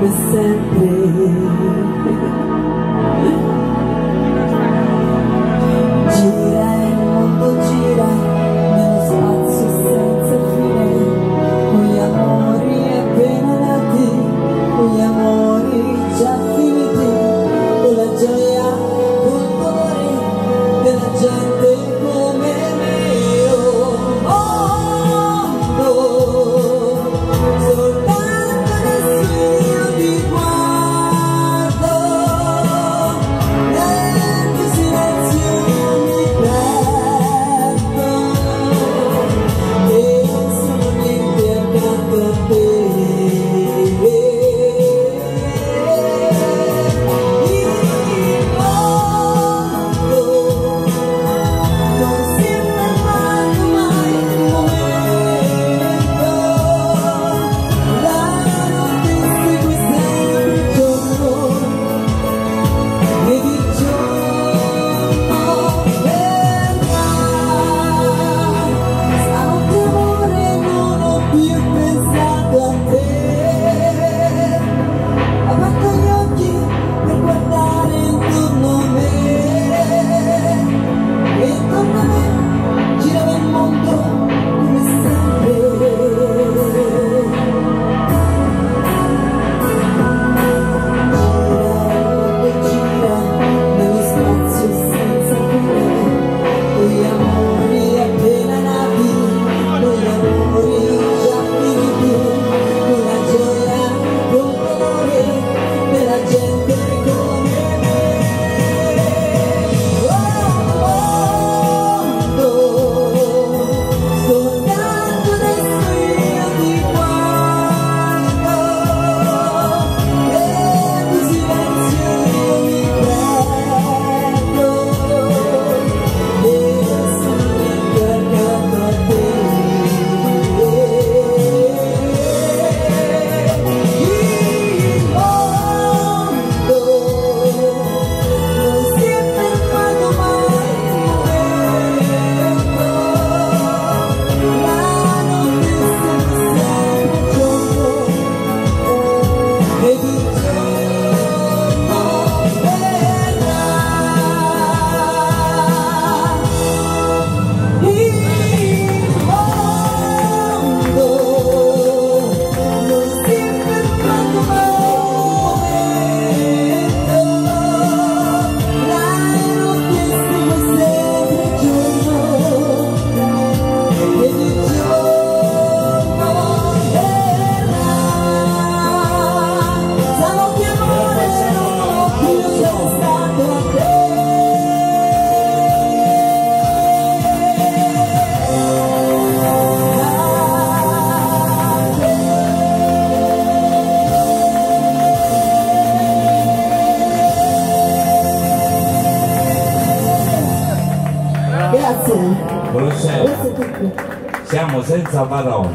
represent Buonasera, grazie a tutti. siamo senza parole.